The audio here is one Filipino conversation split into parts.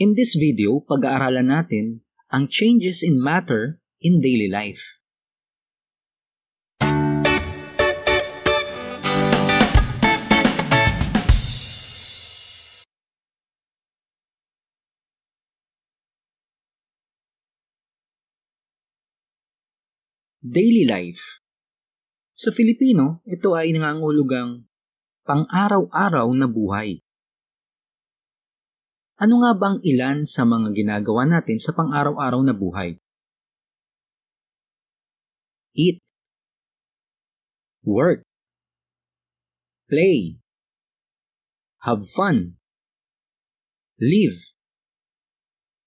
In this video, pag-aaralan natin ang changes in matter in daily life. Daily life. Sa Filipino, ito ay nangangulugang pang-araw-araw na buhay. Ano nga ba ang ilan sa mga ginagawa natin sa pang-araw-araw na buhay? Eat, work, play, have fun, live,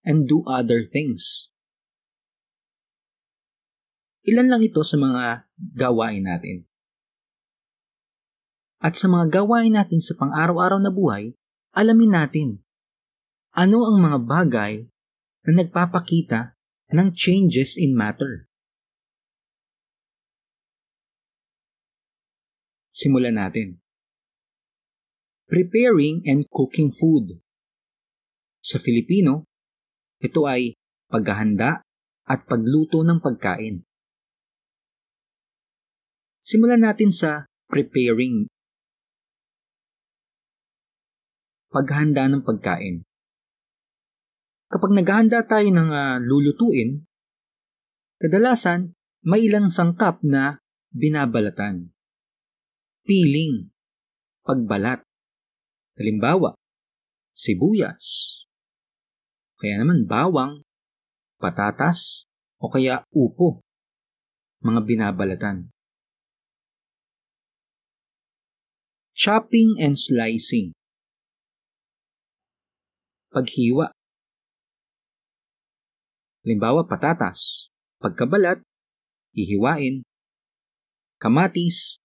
and do other things. Ilan lang ito sa mga gawain natin. At sa mga gawain natin sa pang-araw-araw na buhay, alamin natin ano ang mga bagay na nagpapakita ng changes in matter. Simulan natin. Preparing and cooking food. Sa Filipino, ito ay paghahanda at pagluto ng pagkain. Simulan natin sa preparing. Paghahanda ng pagkain. Kapag naghahanda tayo ng uh, lulutuin, kadalasan may ilang sangkap na binabalatan. Piling, pagbalat. Halimbawa, sibuyas. Kaya naman bawang, patatas, o kaya upo. Mga binabalatan. Chopping and slicing. Paghiwa. Halimbawa, patatas. Pagkabalat, hihiwain. Kamatis.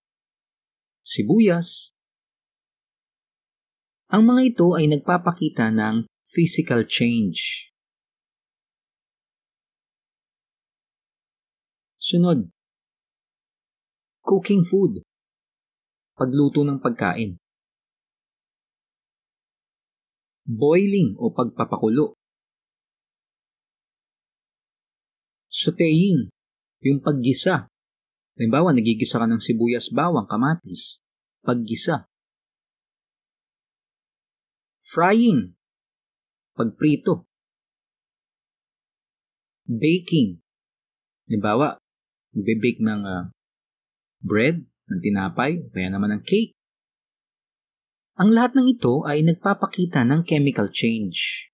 Sibuyas. Ang mga ito ay nagpapakita ng physical change. Sunod. Cooking food pagluto ng pagkain. Boiling o pagpapakulo. Sauteing, yung paggisa. Halimbawa, nagigisa ka ng sibuyas, bawang, kamatis. Paggisa. Frying, pagprito. Baking. Halimbawa, nagbe-bake ng uh, bread, ng tinapay kaya naman ng cake. Ang lahat ng ito ay nagpapakita ng chemical change.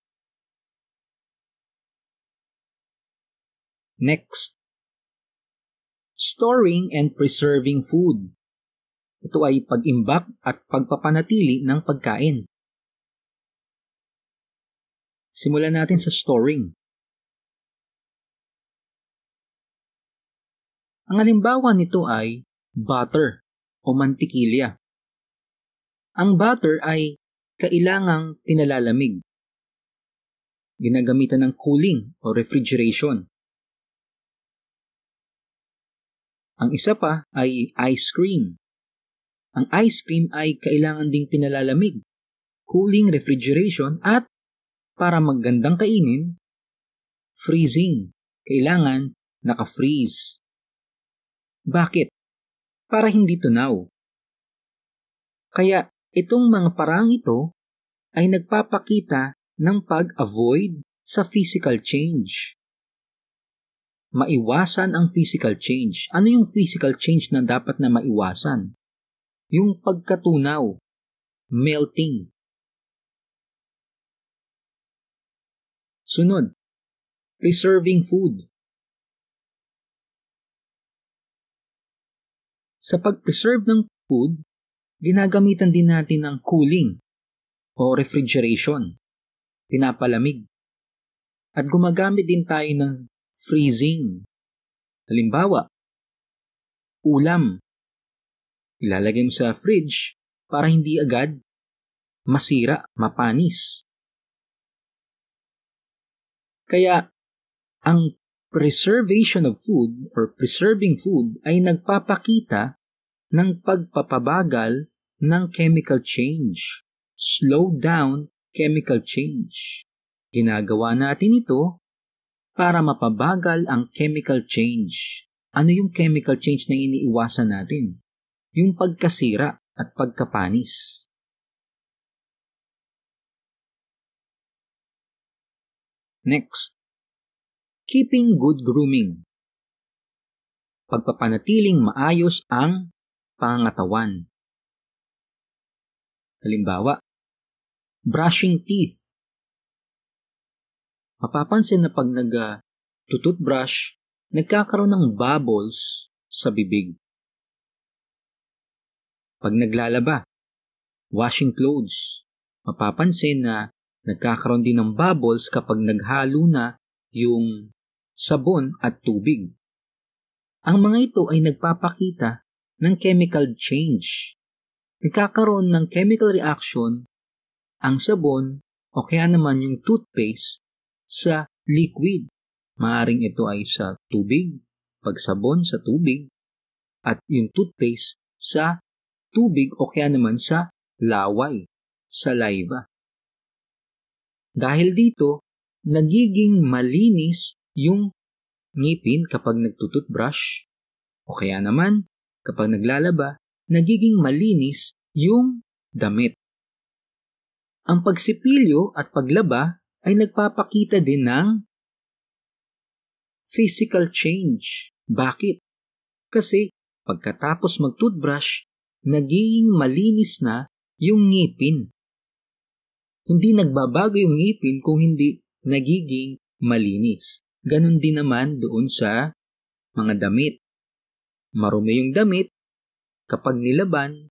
Next, storing and preserving food. Ito ay pag-imbak at pagpapanatili ng pagkain. Simulan natin sa storing. Ang halimbawa nito ay butter o mantikilya. Ang butter ay kailangang pinalalamig. Ginagamitan ng cooling o refrigeration. Ang isa pa ay ice cream. Ang ice cream ay kailangan ding pinalalamig, cooling refrigeration at para magandang kainin, freezing. Kailangan naka-freeze. Bakit? para hindi tunaw. Kaya itong mga parang ito ay nagpapakita ng pag-avoid sa physical change. Maiwasan ang physical change. Ano yung physical change na dapat na maiwasan? Yung pagkatunaw, melting. Sunod, preserving food. Sa pag-preserve ng food, ginagamitan din natin ng cooling o refrigeration, pinapalamig. At gumagamit din tayo ng freezing. Halimbawa, ulam. Ilalagay mo sa fridge para hindi agad masira, mapanis. Kaya, ang preservation of food or preserving food ay nagpapakita ng pagpapabagal ng chemical change. Slow down chemical change. Ginagawa natin ito para mapabagal ang chemical change. Ano yung chemical change na iniiwasan natin? Yung pagkasira at pagkapanis. Next, keeping good grooming. Pagpapanatiling maayos ang pangatawan. Halimbawa, brushing teeth. Mapapansin na pag nag-toothbrush, nagkakaroon ng bubbles sa bibig. Pag naglalaba, washing clothes, mapapansin na nagkakaroon din ng bubbles kapag naghalo na yung sabon at tubig. Ang mga ito ay nagpapakita ng chemical change. Nagkakaroon ng chemical reaction ang sabon o kaya naman yung toothpaste sa liquid. Maaring ito ay sa tubig, pagsabon sa tubig, at yung toothpaste sa tubig o kaya naman sa laway, saliva. Dahil dito, nagiging malinis yung ngipin kapag nagtututbrush o kaya naman kapag naglalaba, nagiging malinis yung damit. Ang pagsipilyo at paglaba ay nagpapakita din ng physical change. Bakit? Kasi pagkatapos mag-toothbrush, nagiging malinis na yung ngipin. Hindi nagbabago yung ngipin kung hindi nagiging malinis. Ganon din naman doon sa mga damit. Marumi yung damit, kapag nilaban,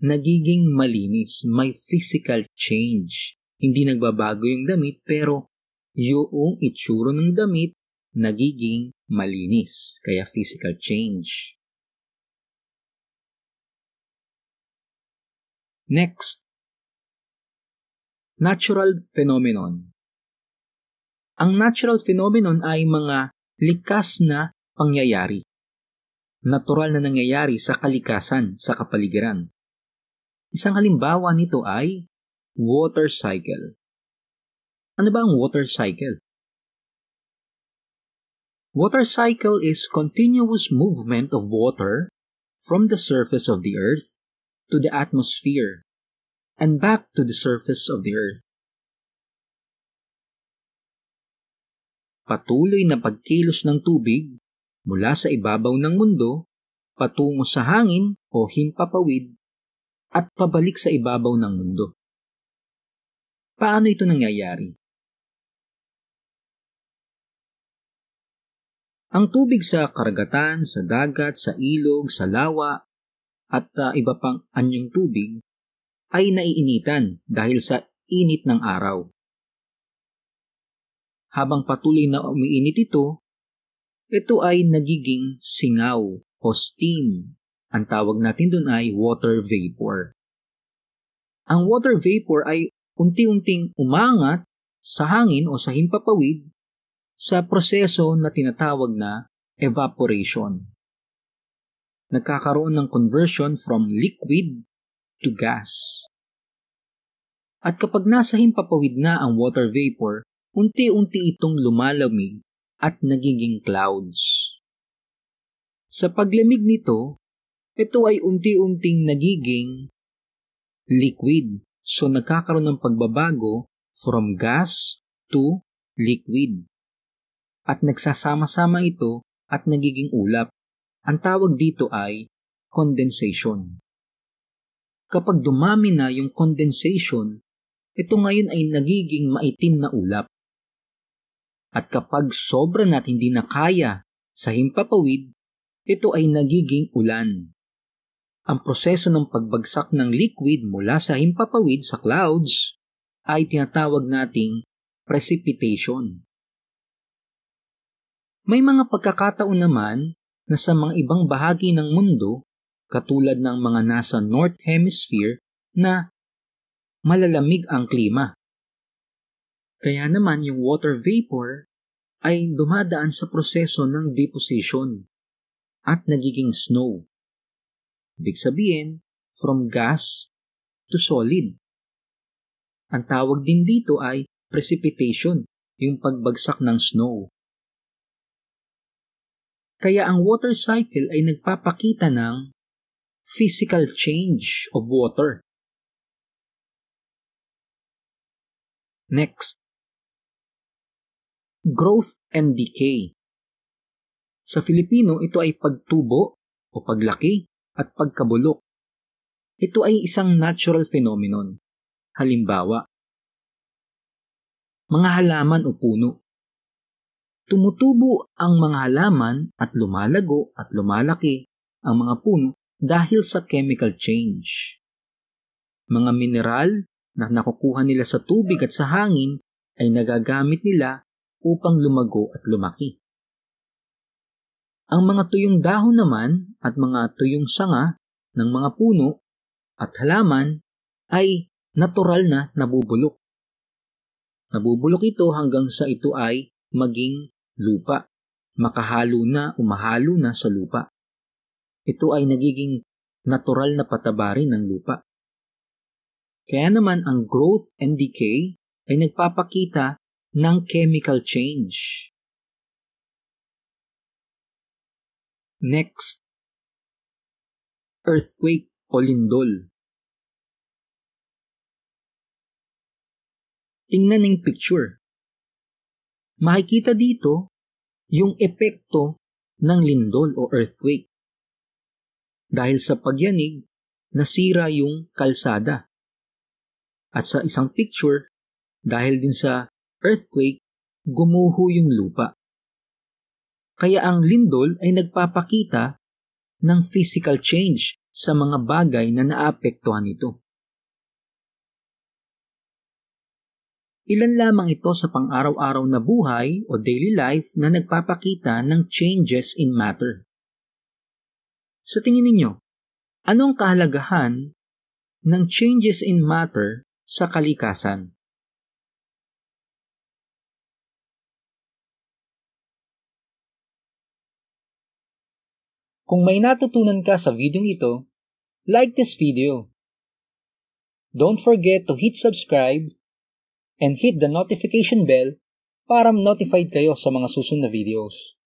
nagiging malinis. May physical change. Hindi nagbabago yung damit pero yung itsuro ng damit nagiging malinis. Kaya physical change. Next, natural phenomenon. Ang natural phenomenon ay mga likas na pangyayari. Natural na nangyayari sa kalikasan, sa kapaligiran. Isang halimbawa nito ay water cycle. Ano ba ang water cycle? Water cycle is continuous movement of water from the surface of the earth to the atmosphere and back to the surface of the earth. Patuloy na pagkilos ng tubig mula sa ibabaw ng mundo patungo sa hangin o himpapawid at pabalik sa ibabaw ng mundo. Paano ito nangyayari? Ang tubig sa karagatan, sa dagat, sa ilog, sa lawa, at uh, iba pang anyong tubig ay naiinitan dahil sa init ng araw. Habang patuloy na umiinit ito, ito ay nagiging singaw o steam. Ang tawag natin doon ay water vapor. Ang water vapor ay unti-unting umangat sa hangin o sa himpapawid sa proseso na tinatawag na evaporation nagkakaroon ng conversion from liquid to gas. At kapag nasa himpapawid na ang water vapor, unti-unti itong lumalamig at nagiging clouds. Sa paglamig nito, ito ay unti-unting nagiging liquid. So nagkakaroon ng pagbabago from gas to liquid. At nagsasama-sama ito at nagiging ulap. Ang tawag dito ay condensation. Kapag dumami na yung condensation, ito ngayon ay nagiging maitim na ulap. At kapag sobra na at hindi na kaya sa himpapawid, ito ay nagiging ulan. Ang proseso ng pagbagsak ng liquid mula sa himpapawid sa clouds ay tinatawag nating precipitation. May mga pagkakataon naman na sa mga ibang bahagi ng mundo, katulad ng mga nasa North Hemisphere, na malalamig ang klima. Kaya naman yung water vapor ay dumadaan sa proseso ng deposition at nagiging snow. Ibig sabihin, from gas to solid. Ang tawag din dito ay precipitation, yung pagbagsak ng snow. Kaya ang water cycle ay nagpapakita ng physical change of water. Next, growth and decay. Sa Filipino, ito ay pagtubo o paglaki at pagkabulok. Ito ay isang natural phenomenon. Halimbawa, mga halaman o puno. Tumutubo ang mga halaman at lumalago at lumalaki ang mga puno dahil sa chemical change. Mga mineral na nakukuha nila sa tubig at sa hangin ay nagagamit nila upang lumago at lumaki. Ang mga tuyong dahon naman at mga tuyong sanga ng mga puno at halaman ay natural na nabubulok. Nabubulok ito hanggang sa ito ay maging lupa, makahalo na umahalo na sa lupa. Ito ay nagiging natural na pataba rin ng lupa. Kaya naman ang growth and decay ay nagpapakita ng chemical change. Next, earthquake o lindol. Tingnan ng picture. Makikita dito yung epekto ng lindol o earthquake. Dahil sa pagyanig, nasira yung kalsada. At sa isang picture, dahil din sa earthquake, gumuho yung lupa. Kaya ang lindol ay nagpapakita ng physical change sa mga bagay na naapektuhan nito. Ilan lamang ito sa pang-araw-araw na buhay o daily life na nagpapakita ng changes in matter. Sa tingin ninyo, anong kahalagahan ng changes in matter sa kalikasan? Kung may natutunan ka sa video ito, like this video. Don't forget to hit subscribe and hit the notification bell para notified kayo sa mga susunod na videos.